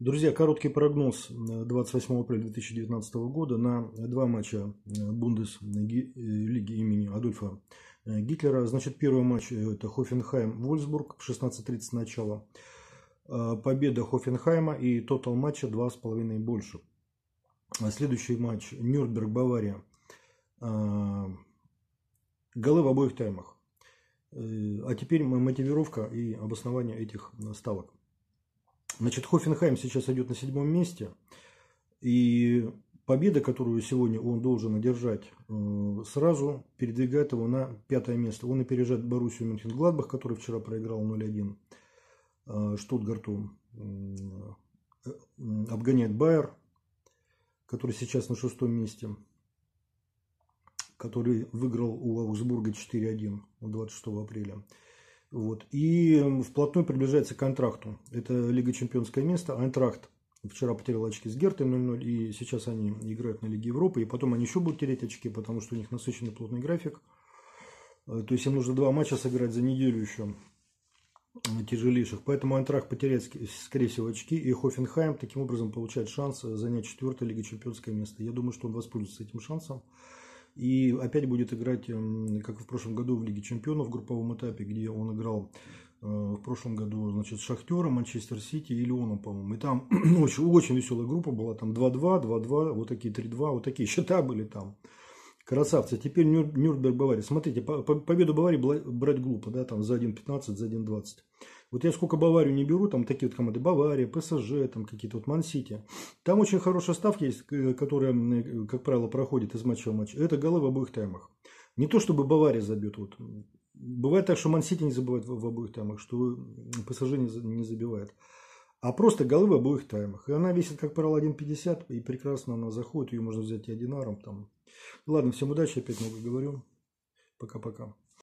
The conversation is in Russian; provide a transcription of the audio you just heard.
Друзья, короткий прогноз 28 апреля 2019 года на два матча Бундеслиги имени Адольфа Гитлера. Значит, первый матч это Хофенхайм-Вольсбург в 16.30 начала. Победа Хофенхайма и тотал матча 2,5 больше. Следующий матч Нюрнберг-Бавария. Голы в обоих таймах. А теперь мотивировка и обоснование этих ставок. Значит, Хофенхайм сейчас идет на седьмом месте. И победа, которую сегодня он должен одержать, э, сразу передвигает его на пятое место. Он опережает Боруссию Мюнхен-Гладбах, который вчера проиграл 0-1 э, Штутгарту. Э, обгоняет Байер, который сейчас на шестом месте, который выиграл у Аугсбурга 4-1 26 апреля. Вот. И вплотную приближается к контракту. Это Лига Чемпионское место. Айнтрахт вчера потерял очки с Гертой 0-0, и сейчас они играют на Лиге Европы, и потом они еще будут терять очки, потому что у них насыщенный плотный график. Э, то есть им нужно два матча сыграть за неделю еще тяжелейших. Поэтому Айнтрахт потеряет, скорее всего, очки, и Хофенхайм таким образом получает шанс занять четвертое Лига Чемпионское место. Я думаю, что он воспользуется этим шансом. И опять будет играть, эм, как в прошлом году, в Лиге Чемпионов в групповом этапе, где он играл э, в прошлом году, значит, с Шахтером, Манчестер Сити и Леоном, по-моему. И там очень, очень веселая группа была, там 2-2, 2-2, вот такие 3-2, вот такие счета были там. Красавцы. Теперь Нюр, Нюрнберг Бавария. Смотрите, по, по, победу Баварии брать глупо, да, там за 1.15, за 1.20. Вот я сколько Баварию не беру, там такие вот команды, Бавария, ПСЖ, там какие-то вот Мансити. Там очень хорошая ставка есть, которая, как правило, проходит из матча в матч. Это голы в обоих таймах. Не то, чтобы Бавария забьет. Вот. Бывает так, что Мансити не забывает в, в обоих таймах, что ПСЖ не, не забивает. А просто голы в обоих таймах. И она весит, как правило, 1,50. И прекрасно она заходит. Ее можно взять и одинаром. Там. Ладно, всем удачи. Опять много говорю. Пока-пока.